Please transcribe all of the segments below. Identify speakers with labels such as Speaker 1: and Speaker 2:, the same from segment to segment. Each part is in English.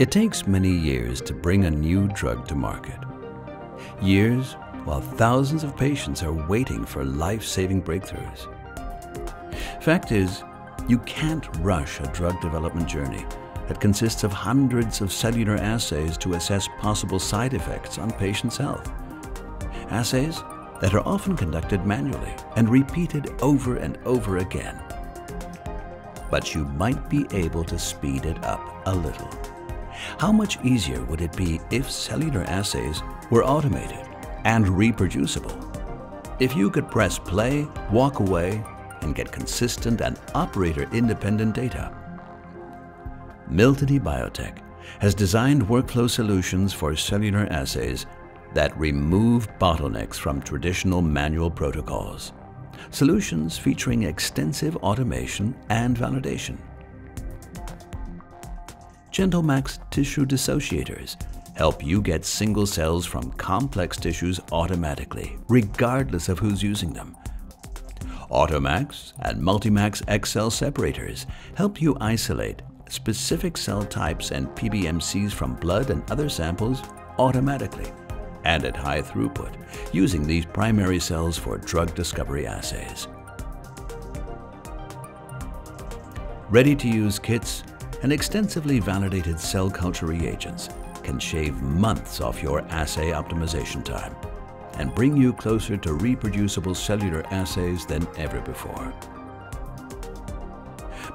Speaker 1: It takes many years to bring a new drug to market. Years while thousands of patients are waiting for life-saving breakthroughs. Fact is, you can't rush a drug development journey that consists of hundreds of cellular assays to assess possible side effects on patients' health. Assays that are often conducted manually and repeated over and over again. But you might be able to speed it up a little. How much easier would it be if cellular assays were automated and reproducible? If you could press play, walk away, and get consistent and operator-independent data. Miltenyi Biotec has designed workflow solutions for cellular assays that remove bottlenecks from traditional manual protocols. Solutions featuring extensive automation and validation. gentleMACS tissue dissociators help you get single cells from complex tissues automatically, regardless of who's using them. autoMACS and MultiMACS XL separators help you isolate specific cell types and PBMCs from blood and other samples automatically and at high throughput using these primary cells for drug discovery assays. Ready-to-use kits and extensively validated cell culture reagents can shave months off your assay optimization time and bring you closer to reproducible cellular assays than ever before.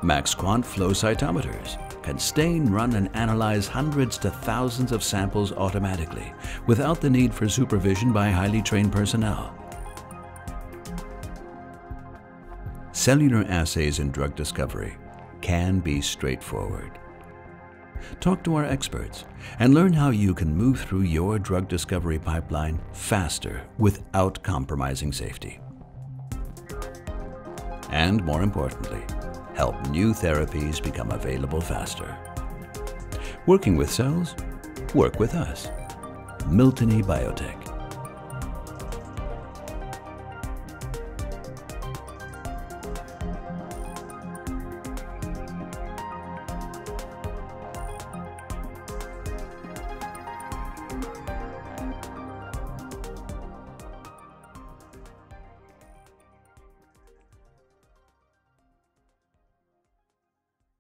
Speaker 1: MACSQuant flow cytometers can stain, run, and analyze hundreds to thousands of samples automatically without the need for supervision by highly trained personnel. Cellular assays in drug discovery can be straightforward. Talk to our experts and learn how you can move through your drug discovery pipeline faster without compromising safety. And more importantly, help new therapies become available faster. Working with cells? Work with us. Miltenyi Biotec.